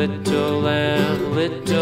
little and little.